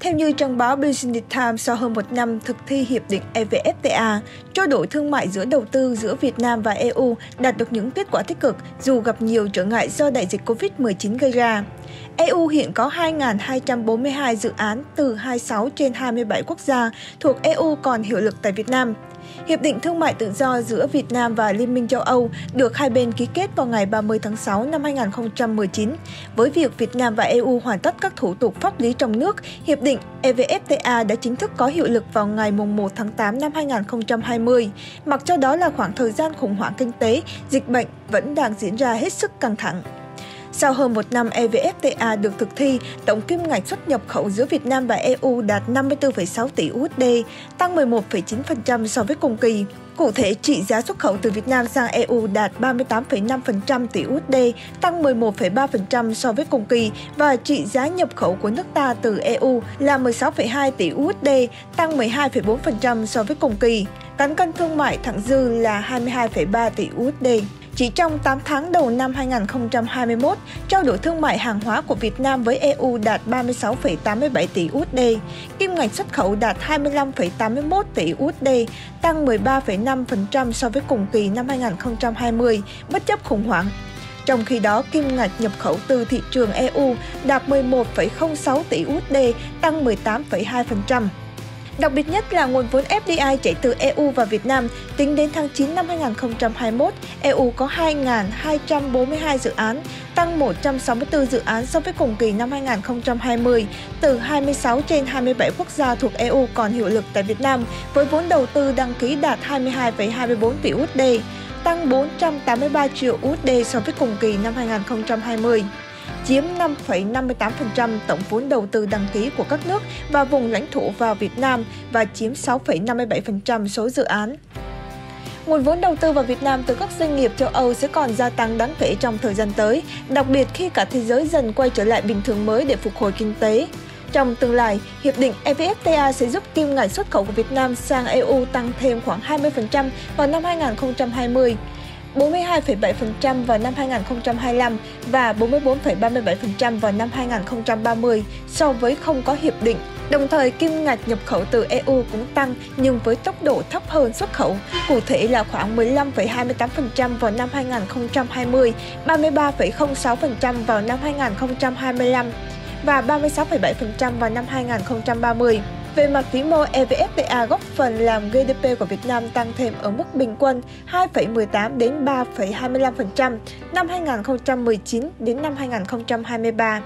Theo như trang báo Business Times, sau hơn một năm thực thi hiệp định EVFTA, trao đổi thương mại giữa đầu tư giữa Việt Nam và EU đạt được những kết quả tích cực dù gặp nhiều trở ngại do đại dịch COVID-19 gây ra. EU hiện có 2.242 dự án từ 26 trên 27 quốc gia thuộc EU còn hiệu lực tại Việt Nam. Hiệp định Thương mại Tự do giữa Việt Nam và Liên minh châu Âu được hai bên ký kết vào ngày 30 tháng 6 năm 2019. Với việc Việt Nam và EU hoàn tất các thủ tục pháp lý trong nước, Hiệp định EVFTA đã chính thức có hiệu lực vào ngày 1 tháng 8 năm 2020. Mặc cho đó là khoảng thời gian khủng hoảng kinh tế, dịch bệnh vẫn đang diễn ra hết sức căng thẳng. Sau hơn một năm EVFTA được thực thi, tổng kim ngạch xuất nhập khẩu giữa Việt Nam và EU đạt 54,6 tỷ USD, tăng 11,9% so với cùng kỳ. Cụ thể, trị giá xuất khẩu từ Việt Nam sang EU đạt 38,5% tỷ USD, tăng 11,3% so với cùng kỳ và trị giá nhập khẩu của nước ta từ EU là 16,2 tỷ USD, tăng 12,4% so với cùng kỳ. Cán cân thương mại thẳng dư là 22,3 tỷ USD. Chỉ trong 8 tháng đầu năm 2021, trao đổi thương mại hàng hóa của Việt Nam với EU đạt 36,87 tỷ USD, kim ngạch xuất khẩu đạt 25,81 tỷ USD, tăng 13,5% so với cùng kỳ năm 2020, bất chấp khủng hoảng trong khi đó, kim ngạch nhập khẩu từ thị trường EU đạt 11,06 tỷ USD, tăng 18,2%. Đặc biệt nhất là nguồn vốn FDI chảy từ EU và Việt Nam. Tính đến tháng 9 năm 2021, EU có 2.242 dự án, tăng 164 dự án so với cùng kỳ năm 2020, từ 26 trên 27 quốc gia thuộc EU còn hiệu lực tại Việt Nam, với vốn đầu tư đăng ký đạt 22,24 tỷ USD, tăng 483 triệu USD so với cùng kỳ năm 2020 chiếm 5,58% tổng vốn đầu tư đăng ký của các nước và vùng lãnh thổ vào Việt Nam và chiếm 6,57% số dự án. Nguồn vốn đầu tư vào Việt Nam từ các doanh nghiệp châu Âu sẽ còn gia tăng đáng kể trong thời gian tới, đặc biệt khi cả thế giới dần quay trở lại bình thường mới để phục hồi kinh tế. Trong tương lai, Hiệp định EVFTA sẽ giúp kim ngạch xuất khẩu của Việt Nam sang EU tăng thêm khoảng 20% vào năm 2020, 42,7% vào năm 2025 và 44,37% vào năm 2030 so với không có hiệp định. Đồng thời, kim ngạch nhập khẩu từ EU cũng tăng nhưng với tốc độ thấp hơn xuất khẩu, cụ thể là khoảng 15,28% vào năm 2020, 33,06% vào năm 2025 và 36,7% vào năm 2030. Về mặt vĩ mô, EVFTA góp phần làm GDP của Việt Nam tăng thêm ở mức bình quân 2,18 đến 3,25% năm 2019 đến năm 2023.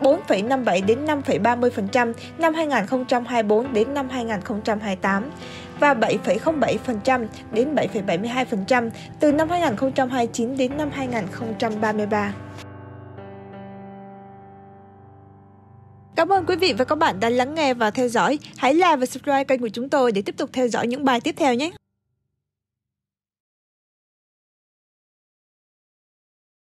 4,57 đến 5,30% năm 2024 đến năm 2028 và 7,07% đến 7,72% từ năm 2029 đến năm 2033. Cảm ơn quý vị và các bạn đã lắng nghe và theo dõi. Hãy like và subscribe kênh của chúng tôi để tiếp tục theo dõi những bài tiếp theo nhé.